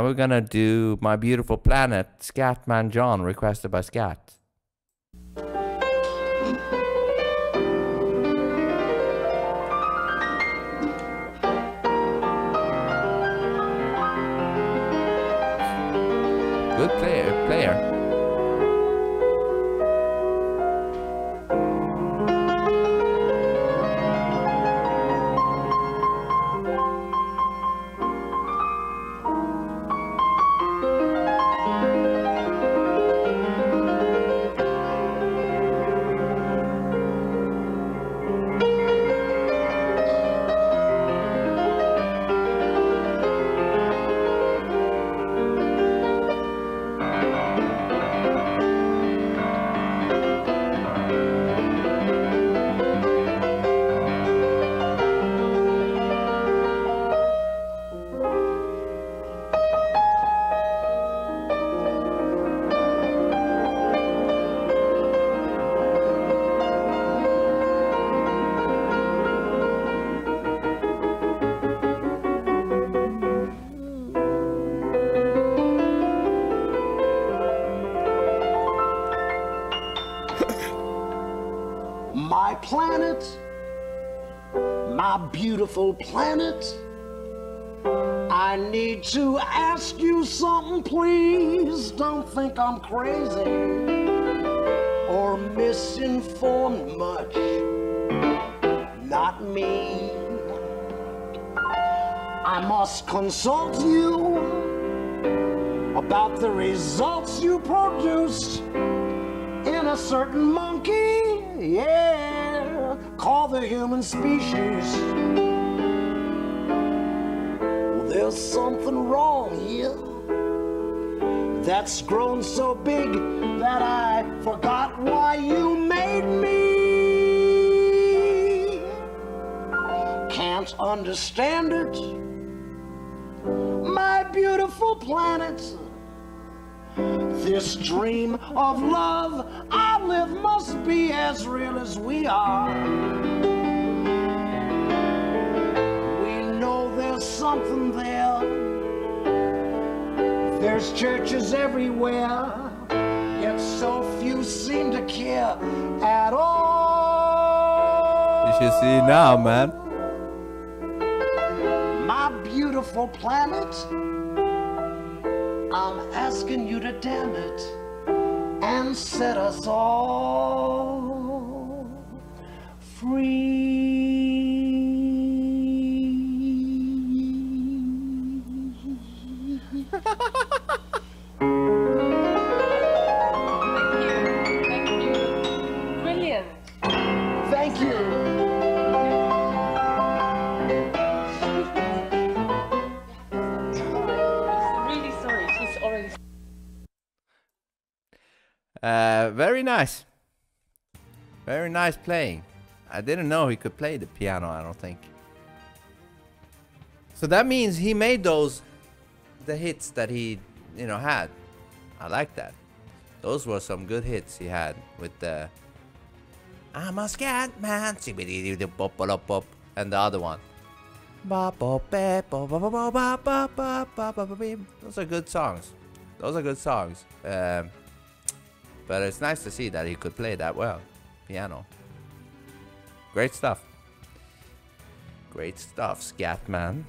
Now we're gonna do My Beautiful Planet, Scatman John, requested by Scat. Good player, player. My planet, my beautiful planet. I need to ask you something, please. Don't think I'm crazy or misinformed much. Not me. I must consult you about the results you produced a certain monkey, yeah, called the human species. Well, there's something wrong here that's grown so big that I forgot why you made me. Can't understand it, my beautiful planet. This dream of love I live must be as real as we are. We know there's something there. There's churches everywhere, yet so few seem to care at all. You should see now, man. My beautiful planet. I'm asking you to damn it and set us all Uh, very nice. Very nice playing. I didn't know he could play the piano, I don't think. So that means he made those, the hits that he, you know, had. I like that. Those were some good hits he had with the I'm a scat man, and the other one. Those are good songs. Those are good songs. Um, but it's nice to see that he could play that well. Piano. Great stuff. Great stuff, Scatman.